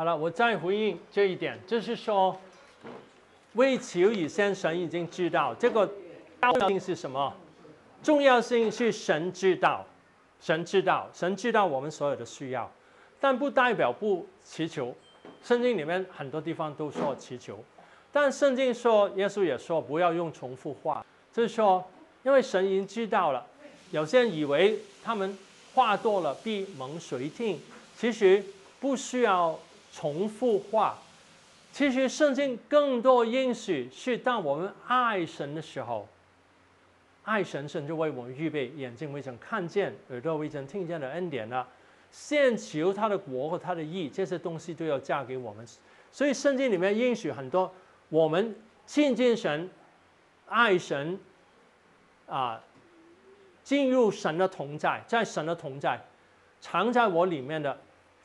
好了，我再回应这一点，就是说，为求与先，神已经知道这个重要性是什么？重要性是神知道，神知道，神知道我们所有的需要，但不代表不祈求。圣经里面很多地方都说祈求，但圣经说，耶稣也说不要用重复话，就是说，因为神已经知道了。有些人以为他们话多了闭门谁听，其实不需要重复话。其实圣经更多应许是当我们爱神的时候，爱神神就为我们预备眼睛未曾看见，耳朵未曾听见的恩典了。先求他的国和他的义，这些东西都要嫁给我们。所以圣经里面应许很多，我们亲近神、爱神，啊，进入神的同在，在神的同在，藏在我里面的，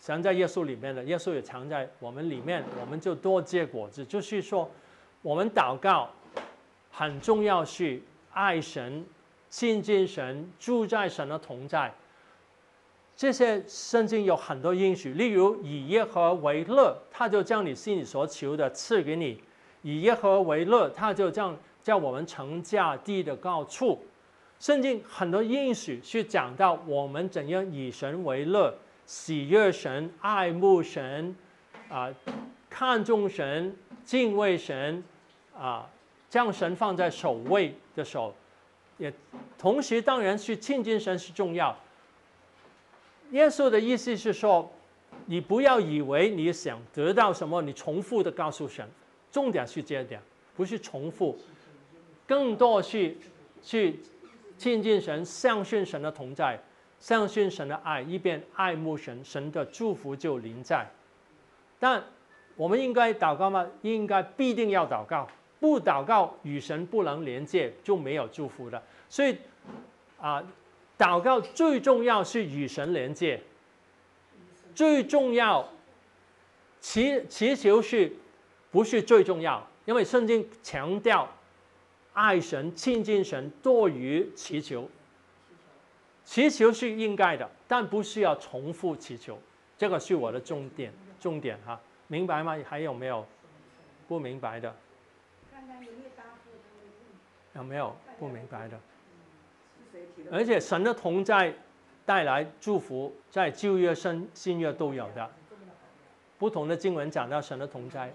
藏在耶稣里面的，耶稣也藏在我们里面，我们就多结果子。就是说，我们祷告很重要，是爱神、亲近神、住在神的同在。这些圣经有很多应许，例如以耶和为乐，他就将你心里所求的赐给你；以耶和为乐，他就将叫我们成家地的高处。圣经很多应许是讲到我们怎样以神为乐，喜悦神、爱慕神，啊，看重神、敬畏神，啊，将神放在首位的时候，也同时当然是亲近神是重要。耶稣的意思是说，你不要以为你想得到什么，你重复的告诉神。重点是这一点，不是重复，更多是去亲近神，相信神的同在，相信神的爱，一边爱慕神，神的祝福就临在。但我们应该祷告吗？应该必定要祷告，不祷告与神不能连接，就没有祝福的。所以啊。祷告最重要是与神连接，最重要祈祈求是不是最重要？因为圣经强调爱神、亲近神多于祈求。祈求是应该的，但不需要重复祈求。这个是我的重点，重点哈，明白吗？还有没有不明白的？有没有不明白的？而且神的同在带来祝福，在旧约、新新约都有的。不同的经文讲到神的同在。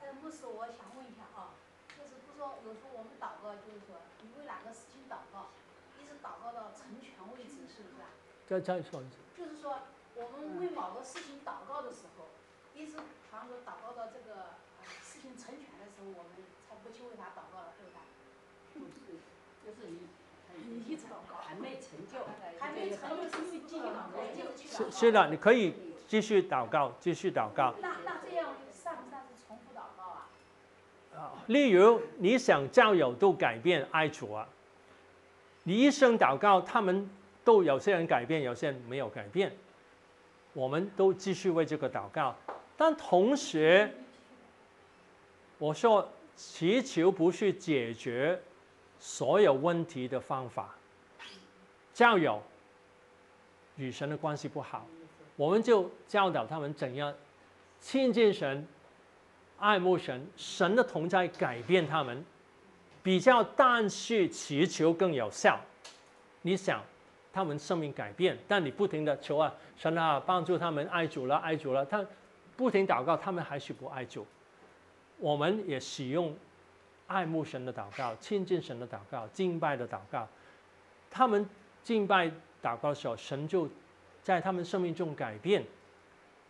呃，牧师，我想问一下啊，就是不说有时候我们祷告，就是说你为哪个事情祷告，一直祷告到成全为止，是不是啊？再再说一次。就是说我们为某个事情祷告的时候，一直好像说祷告到这个事情成全的时候，我们才不去为他祷告了，对不对？就是你。还没成就，还没成就，是继续祷告。是是的，你可以继续祷告，继续祷告。那那这样算不算是重复祷告啊？啊，例如你想教友都改变爱主啊，你一生祷告，他们都有些人改变，有些人没有改变，我们都继续为这个祷告。但同时，我说祈求不是解决。所有问题的方法，教友与神的关系不好，我们就教导他们怎样亲近神、爱慕神，神的同在改变他们，比较但是祈求更有效。你想他们生命改变，但你不停的求啊，神啊帮助他们爱主了，爱主了，他不停祷告，他们还是不爱主。我们也使用。爱慕神的祷告，亲近神的祷告，敬拜的祷告，他们敬拜祷告的时候，神就在他们生命中改变，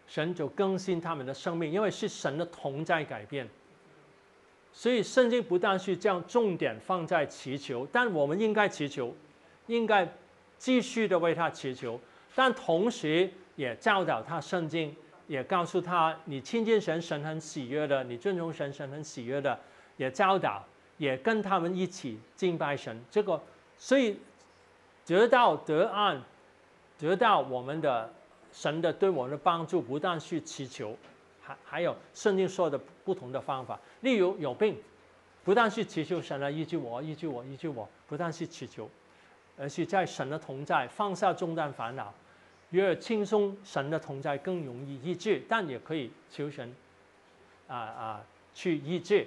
神就更新他们的生命，因为是神的同在改变。所以圣经不但是将重点放在祈求，但我们应该祈求，应该继续的为他祈求，但同时也教导他圣经，也告诉他你亲近神，神很喜悦的；你尊重神，神很喜悦的。也教导，也跟他们一起敬拜神。这个，所以得到得案，得到我们的神的对我们的帮助，不但是祈求，还还有圣经说的不同的方法。例如有病，不但是祈求神来医治我，医治我，医治我，不但是祈求，而是在神的同在，放下重担烦恼，越轻松，神的同在更容易医治，但也可以求神啊啊去医治。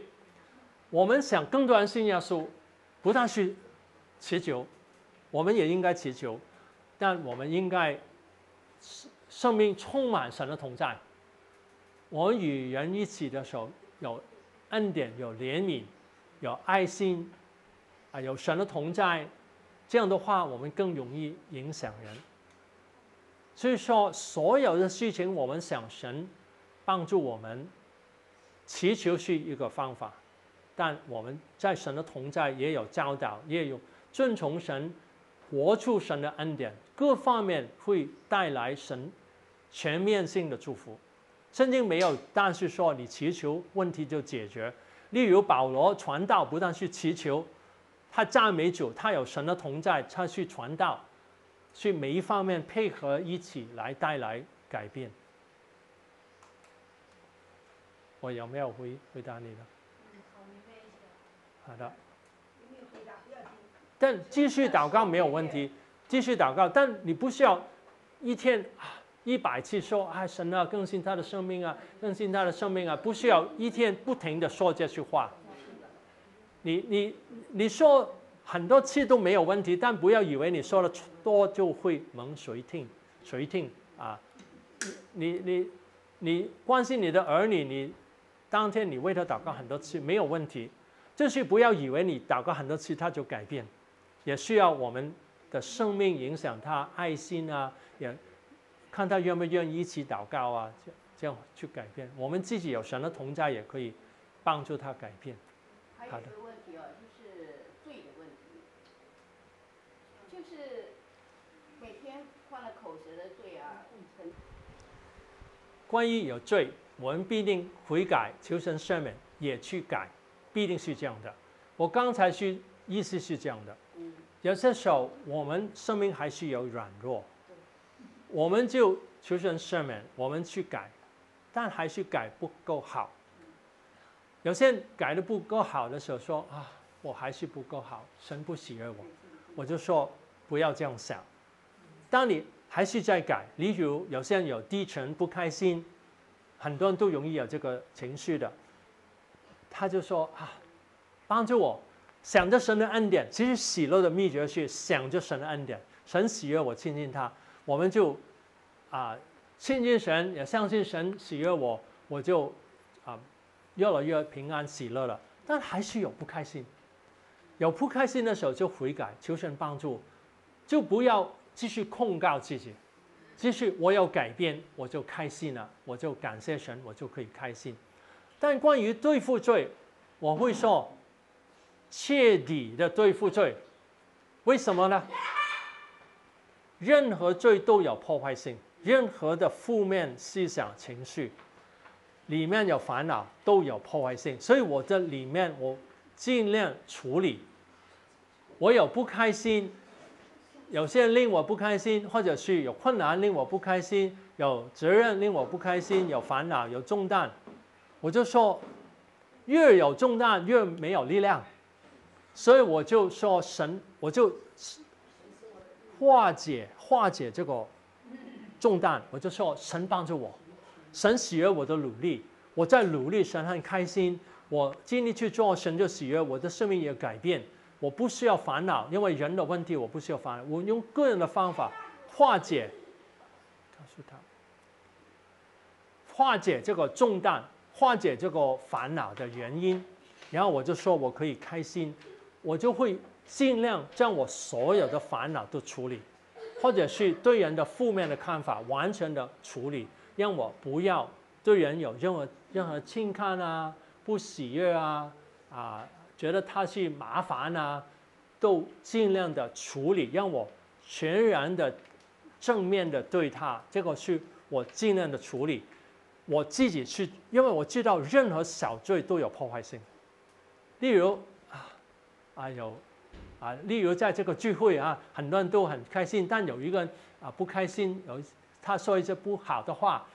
我们想更多人信耶稣，不但是祈求，我们也应该祈求，但我们应该生生命充满神的同在。我们与人一起的时候，有恩典，有怜悯，有爱心，啊，有神的同在，这样的话，我们更容易影响人。所以说，所有的事情，我们想神帮助我们，祈求是一个方法，但我们在神的同在也有教导，也有遵从神，活出神的恩典，各方面会带来神全面性的祝福。圣经没有，但是说你祈求问题就解决。例如保罗传道，不但是祈求，他赞美主，他有神的同在，他去传道，去每一方面配合一起来带来改变。我有没有回回答你的？好的。但继续祷告没有问题，继续祷告，但你不需要一天啊。一百次说啊，神啊，更新他的生命啊，更新他的生命啊，不需要一天不停的说这句话。你你你说很多次都没有问题，但不要以为你说的多就会蒙谁听谁听啊！你你你关心你的儿女，你当天你为他祷告很多次没有问题，就是不要以为你祷告很多次他就改变，也需要我们的生命影响他爱心啊，也。看他愿不愿意一起祷告啊，这这样去改变。我们自己有神的同在，也可以帮助他改变。还有一个问题哦，就是罪的问题，就是每天犯了口舌的罪啊。关于有罪，我们必定悔改，求神赦免，也去改，必定是这样的。我刚才是意思是这样的。有些时候我们生命还是有软弱。我们就求神赦免，我们去改，但还是改不够好。有些改的不够好的时候说啊，我还是不够好，神不喜悦我，我就说不要这样想。当你还是在改，例如有些人有低沉不开心，很多人都容易有这个情绪的，他就说啊，帮助我想着神的恩典。其实喜乐的秘诀是想着神的恩典，神喜悦我亲近他。我们就啊，亲近神，也相信神喜悦我，我就啊越来越平安喜乐了。但还是有不开心，有不开心的时候就悔改，求神帮助，就不要继续控告自己，继续我要改变，我就开心了，我就感谢神，我就可以开心。但关于对付罪，我会说彻底的对付罪，为什么呢？任何罪都有破坏性，任何的负面思想情绪，里面有烦恼都有破坏性，所以我在里面我尽量处理。我有不开心，有些人令我不开心，或者是有困难令我不开心，有责任令我不开心，有烦恼有重担，我就说，越有重担越没有力量，所以我就说神，我就。化解化解这个重担，我就说神帮助我，神喜悦我的努力，我在努力，神很开心，我尽力去做，神就喜悦我的生命也改变，我不需要烦恼，因为人的问题我不需要烦恼，我用个人的方法化解，告诉他，化解这个重担，化解这个烦恼的原因，然后我就说我可以开心，我就会。尽量将我所有的烦恼都处理，或者是对人的负面的看法完全的处理，让我不要对人有任何任何轻看啊、不喜悦啊、啊觉得他是麻烦啊，都尽量的处理，让我全然的正面的对他，这个是我尽量的处理。我自己去，因为我知道任何小罪都有破坏性，例如啊啊有。啊，例如在这个聚会啊，很多人都很开心，但有一个人啊不开心，有他说一些不好的话，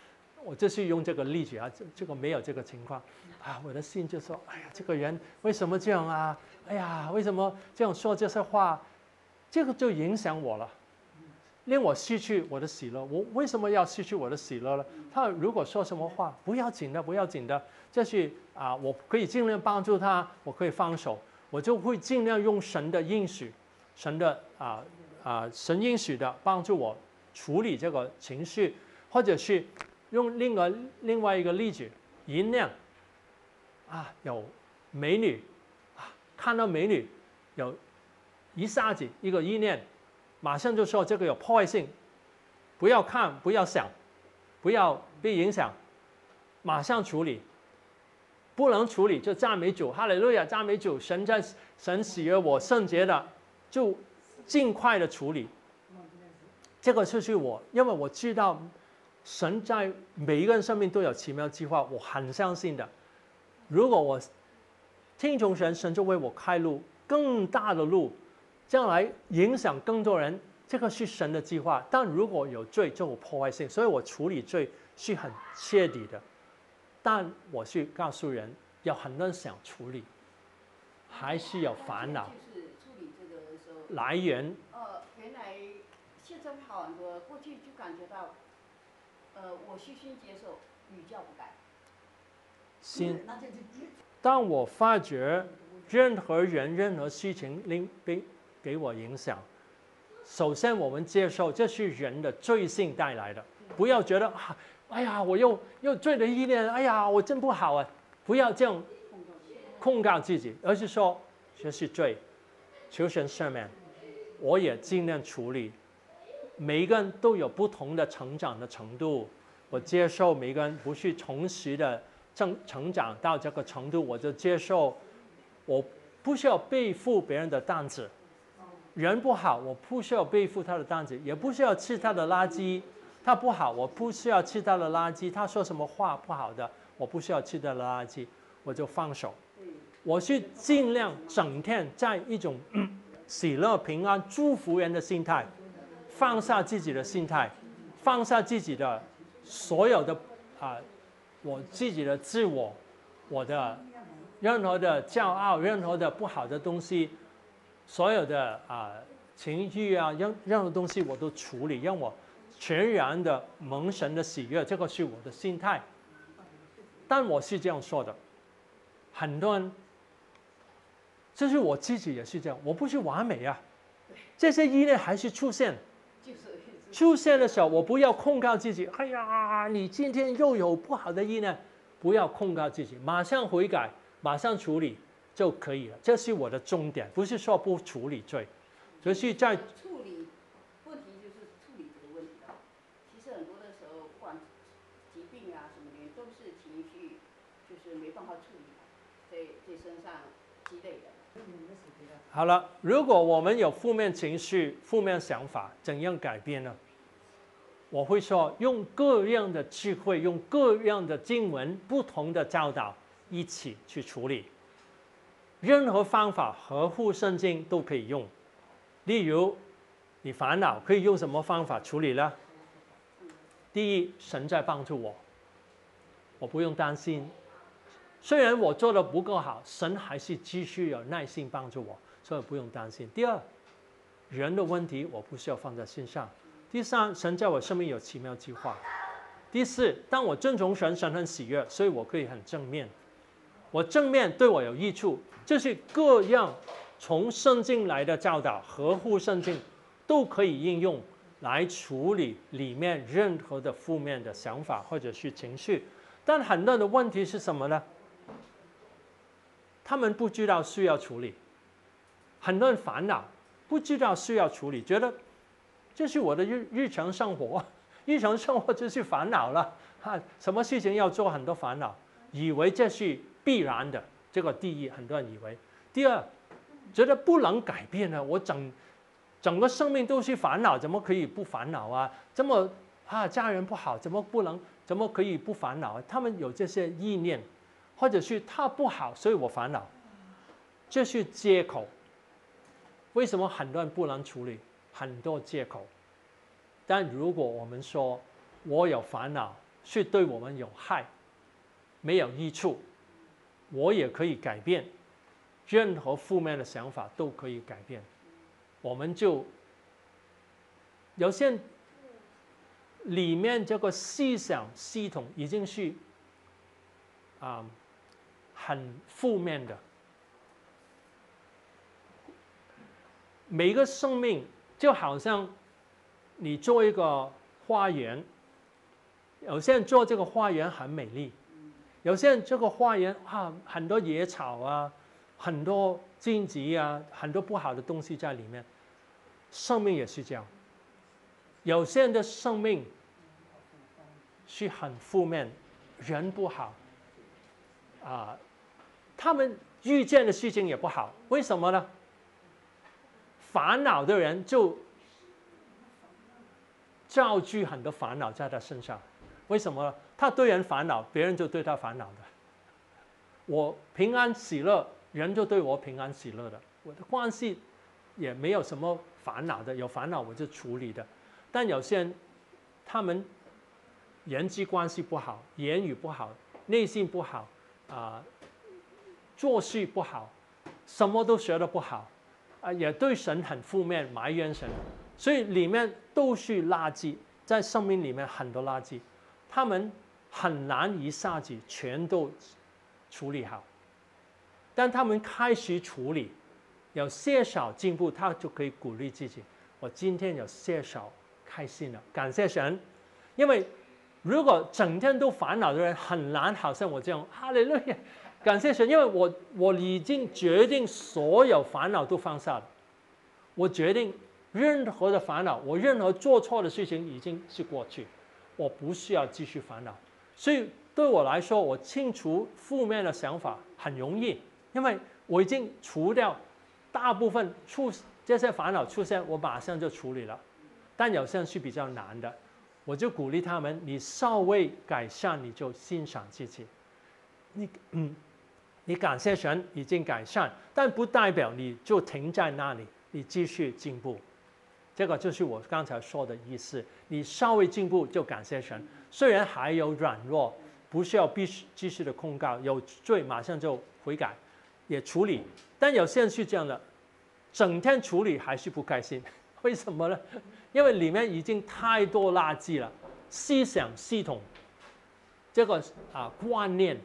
我就是用这个例子啊，这这个没有这个情况，啊，我的心就说，哎呀，这个人为什么这样啊？哎呀，为什么这样说这些话？这个就影响我了。令我失去我的喜乐。我为什么要失去我的喜乐呢？他如果说什么话，不要紧的，不要紧的，就是啊，我可以尽量帮助他，我可以放手，我就会尽量用神的应许，神的啊啊神应许的帮助我处理这个情绪，或者是用另外另外一个例子，银亮啊有美女啊看到美女有一下子一个意念。马上就说这个有破坏性，不要看，不要想，不要被影响，马上处理。不能处理就赞美主，哈利路亚，赞美主，神在神喜悦我圣洁的，就尽快的处理。这个就是我，因为我知道神在每一个人生命都有奇妙计划，我很相信的。如果我听从神，神就为我开路，更大的路。将来影响更多人，这个是神的计划。但如果有罪，就有破坏性，所以我处理罪是很彻底的。但我去告诉人，有很多人想处理，还是有烦恼。就是处理这个的时候。来源。呃，原来现在好很多，过去就感觉到，呃，我虚心接受，屡教不改。心。当我发觉任何人、任何事情令被。给我影响。首先，我们接受这是人的罪性带来的，不要觉得啊，哎呀，我又又罪的意念，哎呀，我真不好啊！不要这样控告自己，而是说这是罪，求神赦免。我也尽量处理。每一个人都有不同的成长的程度，我接受每一个人不是同时的成成长到这个程度，我就接受，我不需要背负别人的担子。人不好，我不需要背负他的担子，也不需要吃他的垃圾。他不好，我不需要吃他的垃圾。他说什么话不好的，我不需要吃他的垃圾，我就放手。我是尽量整天在一种喜乐、平安、祝福人的心态，放下自己的心态，放下自己的所有的啊，我自己的自我，我的任何的骄傲，任何的不好的东西。所有的啊情绪啊，任任何东西我都处理，让我全然的蒙神的喜悦，这个是我的心态。但我是这样说的，很多人，这是我自己也是这样，我不是完美啊，这些依恋还是出现，出现的时候，我不要控告自己，哎呀，你今天又有不好的意念，不要控告自己，马上悔改，马上处理。就可以了，这是我的重点，不是说不处理罪，只是在处理问题就是处理这个问题的。其实很多的时候，不管疾病啊什么的，都是情绪就是没办法处理，在在身上积累的。好了，如果我们有负面情绪、负面想法，怎样改变呢？我会说，用各样的智慧，用各样的经文、不同的教导，一起去处理。任何方法合乎圣经都可以用，例如你烦恼可以用什么方法处理呢？第一，神在帮助我，我不用担心。虽然我做的不够好，神还是继续有耐心帮助我，所以不用担心。第二，人的问题我不需要放在心上。第三，神在我生命有奇妙计划。第四，当我遵从神，神很喜悦，所以我可以很正面。我正面对我有益处。这是各样从圣经来的教导，合乎圣经，都可以应用来处理里面任何的负面的想法或者是情绪。但很多的问题是什么呢？他们不知道需要处理，很多人烦恼，不知道需要处理，觉得这是我的日日常生活，日常生活就是烦恼了，哈，什么事情要做很多烦恼，以为这是必然的。这个第一，很多人以为；第二，觉得不能改变呢。我整整个生命都是烦恼，怎么可以不烦恼啊？这么啊，家人不好，怎么不能？怎么可以不烦恼？他们有这些意念，或者是他不好，所以我烦恼，这是借口。为什么很多人不能处理？很多借口。但如果我们说我有烦恼，是对我们有害，没有益处。我也可以改变，任何负面的想法都可以改变。我们就有些里面这个思想系统已经是啊、很负面的。每个生命就好像你做一个花园，有些人做这个花园很美丽，有些人这个花园啊很多野草啊，很多荆棘啊，很多不好的东西在里面。生命也是这样，有些人的生命是很负面，人不好，啊，他们遇见的事情也不好，为什么呢？烦恼的人就造句很多烦恼在他身上，为什么？他对人烦恼，别人就对他烦恼的。我平安喜乐，人就对我平安喜乐的。我的关系也没有什么烦恼的，有烦恼我就处理的。但有些人，他们人际关系不好，言语不好，内心不好，啊、做事不好，什么都学得不好，啊、也对神很负面，埋怨神，所以里面都是垃圾，在生命里面很多垃圾，他们很难一下子全都处理好，但他们开始处理，有些少进步，他就可以鼓励自己，我今天有些少开心了，感谢神，因为如果整天都烦恼的人很难，好像我这样，哈利路亚，感谢神，因为我我已经决定所有烦恼都放下了，我决定任何的烦恼，我任何做错的事情已经是过去，我不需要继续烦恼，所以对我来说，我清除负面的想法很容易，因为我已经除掉大部分出这些烦恼出现，我马上就处理了。但有些人是比较难的，我就鼓励他们，你稍微改善，你就欣赏自己。你嗯，你感谢神已经改善，但不代表你就停在那里，你继续进步。这个就是我刚才说的意思。你稍微进步就感谢神，虽然还有软弱，不需要必须继续的控告，有罪马上就悔改，也处理。但有些人是这样的，整天处理还是不开心，为什么呢？因为里面已经太多垃圾了，思想系统，这个啊观念，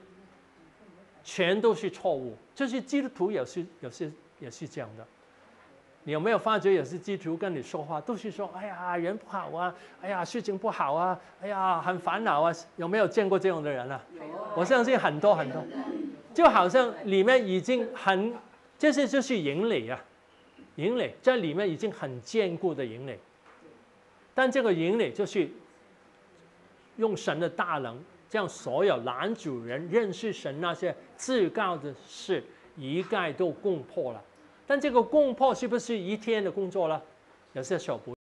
全都是错误。就是基督徒也是也是也是这样的。你有没有发觉有些基督徒跟你说话都是说：“哎呀，人不好啊，哎呀，事情不好啊，哎呀，很烦恼啊。”有没有见过这样的人啊？我相信很多很多，就好像里面已经很，这些就是营垒啊，营垒在里面已经很坚固的营垒。但这个营垒就是用神的大能，将所有男主人认识神那些至高的事一概都攻破了。但这个攻破是不是一天的工作了？有些小不。